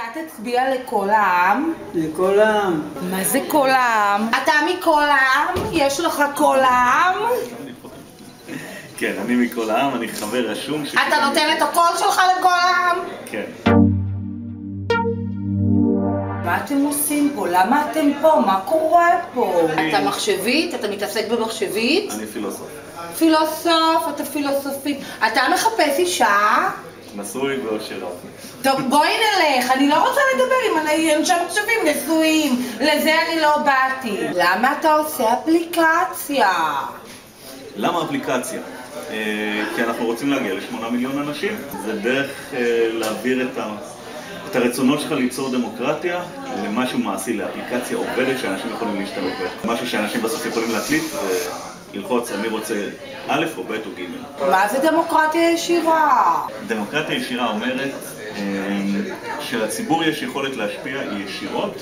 אתה תצביע לכל העם? לכל העם. מה זה כל העם? אתה מכל העם? יש לך כל העם? כן, אני מכל העם, אני חבר רשום ש... אתה נותן את הקול שלך לכל העם? כן. מה אתם עושים פה? למה אתם פה? מה קורה פה? אתה מחשבית? אתה מתעסק במחשבית? אני פילוסוף. פילוסוף, אתה פילוסופית. אתה מחפש אישה? נשוי ואושר רב. טוב, בואי נלך, אני לא רוצה לדבר עם אנשי מחשבים נשואים, לזה אני לא באתי. למה אתה עושה אפליקציה? למה אפליקציה? אה, כי אנחנו רוצים להגיע לשמונה מיליון אנשים. זה דרך אה, להעביר את, ה... את הרצונות שלך ליצור דמוקרטיה למשהו מעשי, לאפליקציה עובדת שאנשים יכולים להשתלב בה. משהו שאנשים בסוף יכולים להקליט וללחוץ אני רוצה א' או ב' או ג'. מה זה דמוקרטיה ישירה? דמוקרטיה ישירה אומרת שלציבור יש יכולת להשפיע ישירות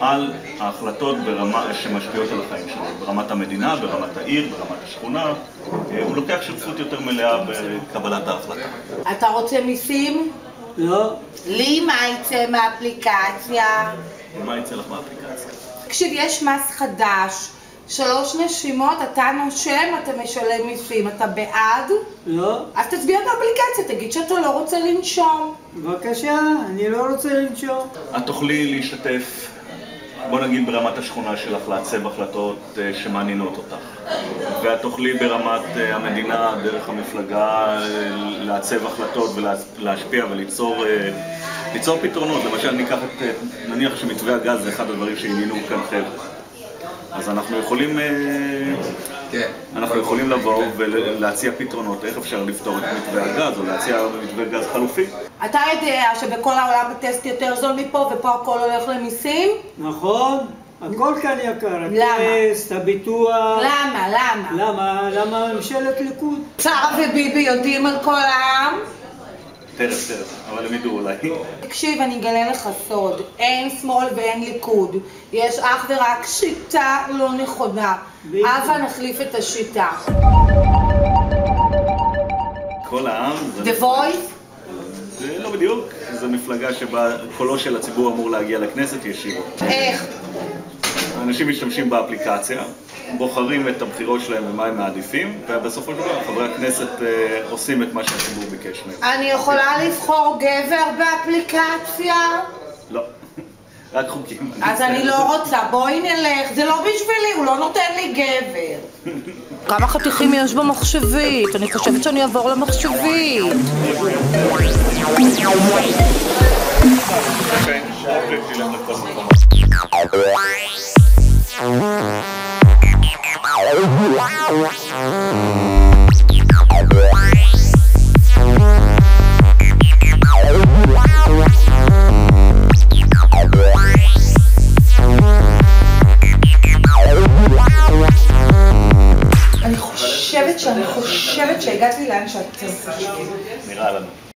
על ההחלטות ברמה, שמשפיעות על החיים שלו, ברמת המדינה, ברמת העיר, ברמת השכונה. אה, הוא לוקח שותפות יותר מלאה בקבלת ההחלטה. אתה רוצה מיסים? לא. לי מה יצא מהאפליקציה? ומה יצא לך מהאפליקציה? תקשיב, יש מס חדש, שלוש נשימות, אתה נושם, אתה משלם מיסים, אתה בעד? לא. אז תצביע באפליקציה, תגיד שאתה לא רוצה לנשום. בבקשה, אני לא רוצה לנשום. את תוכלי להשתתף, בוא נגיד ברמת השכונה שלך, לעצב החלטות אה, שמעניינות אותך. ואת תוכלי ברמת אה, המדינה, דרך המפלגה, אה, לעצב החלטות ולהשפיע וליצור ליצור פתרונות. למשל, ניקח את, נניח שמתווה הגז זה אחד הדברים שעניינו כאן חבר'ה. אז אנחנו יכולים, אה, כן. אנחנו יכולים לבוא ולהציע פתרונות, איך אפשר לפתור את מתווה הגז, או להציע מתווה גז חלופי. אתה יודע שבכל העולם הטסט יותר זול מפה ופה הכל הולך למיסים? נכון? הכל כאן יקר. למה? הטסט, הביטוח. למה? למה? למה? למה ממשלת ליכוד? שרה וביבי יודעים על כל העם? תכף, תכף, אבל הם ידעו אולי. תקשיב, אני אגלה לך סוד, אין שמאל ואין ליכוד. יש אך ורק שיטה לא נכונה. הבה נחליף את השיטה. כל העם זה... The Voice? זה לא בדיוק, זו מפלגה שבה קולו של הציבור אמור להגיע לכנסת ישירות. איך? אנשים משתמשים באפליקציה, בוחרים את הבחירות שלהם ומה הם מעדיפים, ובסופו של דבר חברי הכנסת אה, עושים את מה שהציבור ביקש מהם. אני יכולה לבחור גבר באפליקציה? לא, רק חוקים. אז אני לא רוצה, בואי נלך, זה לא בשבילי, הוא לא נותן לי גבר. כמה חתיכים יש במחשבית? אני חושבת שאני אעבור למחשבית. אוקיי, אני חושבת שאני חושבת שהגעתי לאן שאת... נראה לנו.